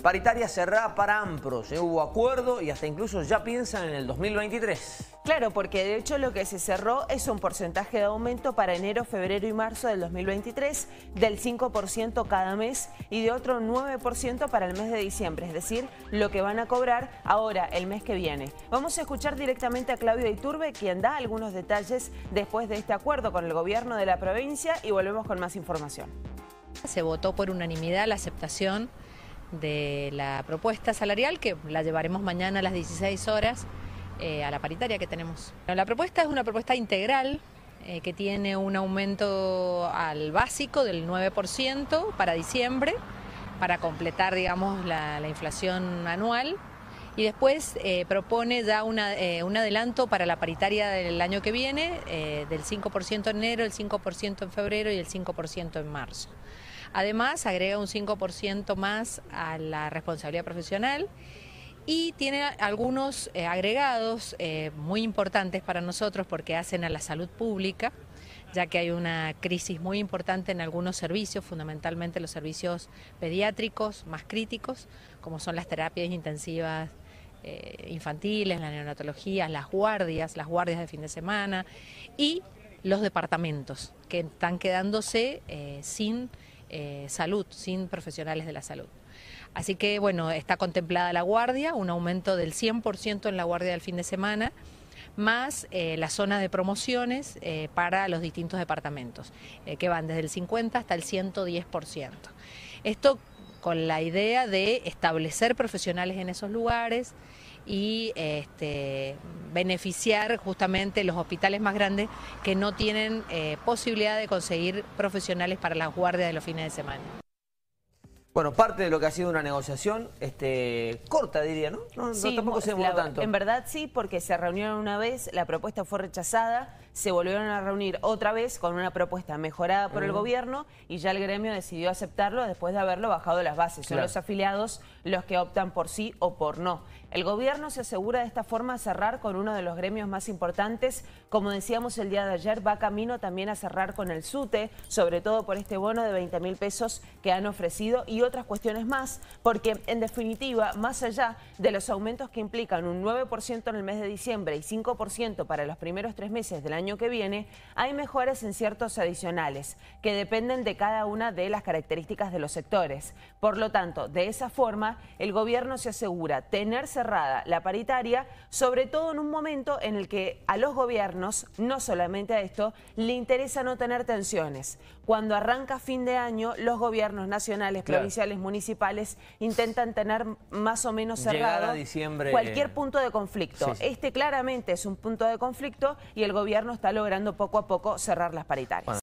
Paritaria cerrada para AMPROS, ¿eh? hubo acuerdo y hasta incluso ya piensan en el 2023. Claro, porque de hecho lo que se cerró es un porcentaje de aumento para enero, febrero y marzo del 2023 del 5% cada mes y de otro 9% para el mes de diciembre, es decir, lo que van a cobrar ahora el mes que viene. Vamos a escuchar directamente a Claudio Iturbe, quien da algunos detalles después de este acuerdo con el gobierno de la provincia y volvemos con más información. Se votó por unanimidad la aceptación de la propuesta salarial que la llevaremos mañana a las 16 horas eh, a la paritaria que tenemos. La propuesta es una propuesta integral eh, que tiene un aumento al básico del 9% para diciembre para completar digamos la, inflación anual y después eh, propone ya un adelanto para la paritaria del año que viene del 5% en enero, el 5% en febrero y el 5% en marzo. Además, agrega un 5% más a la responsabilidad profesional y tiene algunos eh, agregados eh, muy importantes para nosotros porque hacen a la salud pública, ya que hay una crisis muy importante en algunos servicios, fundamentalmente los servicios pediátricos más críticos, como son las terapias intensivas eh, infantiles, la neonatología, las guardias, las guardias de fin de semana y los departamentos que están quedándose sin eh, salud, sin profesionales de la salud. Así que, bueno, está contemplada la guardia, un aumento del 100% en la guardia del fin de semana, más eh, la zona de promociones eh, para los distintos departamentos, que van desde el 50 hasta el 110%. Esto con la idea de establecer profesionales en esos lugares y este, beneficiar justamente los hospitales más grandes que no tienen eh, posibilidad de conseguir profesionales para las guardias de los fines de semana. Bueno, parte de lo que ha sido una negociación este, corta, diría, ¿no? No, tampoco se demoró tanto. En verdad sí, porque se reunieron una vez, la propuesta fue rechazada, se volvieron a reunir otra vez con una propuesta mejorada por el gobierno y ya el gremio decidió aceptarlo después de haberlo bajado las bases. Son los afiliados los que optan por sí o por no. El gobierno se asegura de esta forma cerrar con uno de los gremios más importantes. Como decíamos el día de ayer, va camino también a cerrar con el SUTE, sobre todo por este bono de 20 mil pesos que han ofrecido y otras cuestiones más, porque en definitiva, más allá de los aumentos que implican un 9% en el mes de diciembre y 5% para los primeros tres meses del año que viene, hay mejoras en ciertos adicionales que dependen de cada una de las características de los sectores. Por lo tanto, de esa forma, el gobierno se asegura tener cerrada la paritaria, sobre todo en un momento en el que a los gobiernos, no solamente a esto, le interesa no tener tensiones. Cuando arranca fin de año, los gobiernos nacionales, provinciales, municipales intentan tener más o menos cerrado cualquier punto de conflicto. Este claramente es un punto de conflicto y el gobierno está logrando poco a poco cerrar las paritarias.